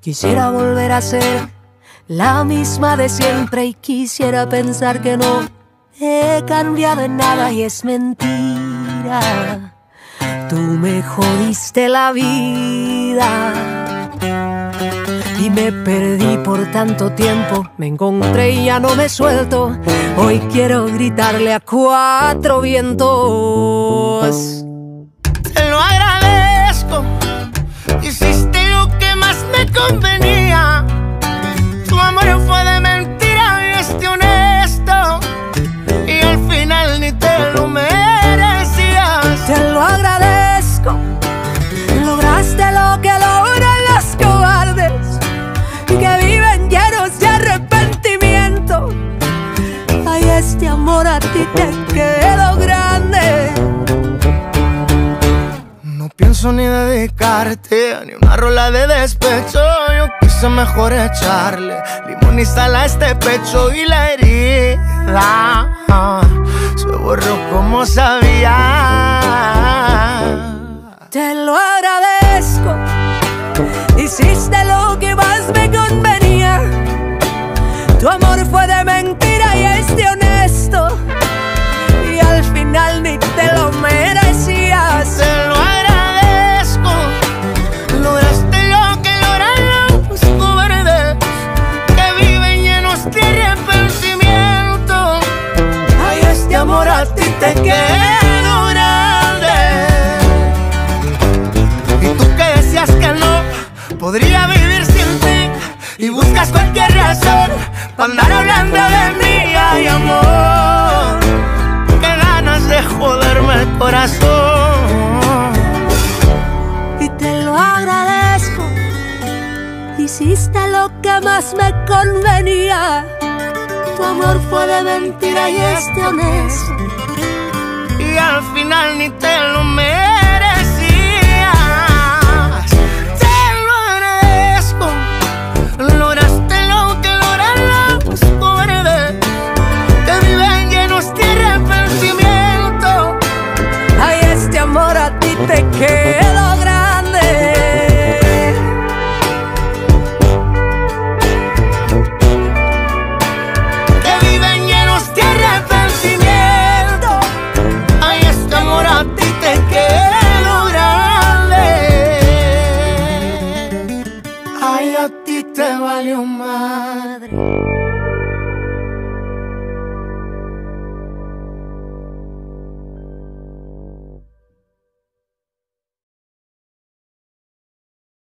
Quisiera volver a ser la misma de siempre y quisiera pensar que no he cambiado en nada y es mentira. Tú me jodiste la vida y me perdí por tanto tiempo. Me encontré y ya no me suelto. Hoy quiero gritarle a cuatro vientos. Más pienso ni dedicarte ni una rola de despecho. Yo quise mejor echarle limón y sal a este pecho y la herida se borró como sabía. Podría vivir sin ti y buscas cualquier razón para andar hablando de mí, ay amor. Qué ganas de joderme el corazón. Y te lo agradezco. Hiciste lo que más me convenía. Tu amor fue de mentira y este honesto. te quede.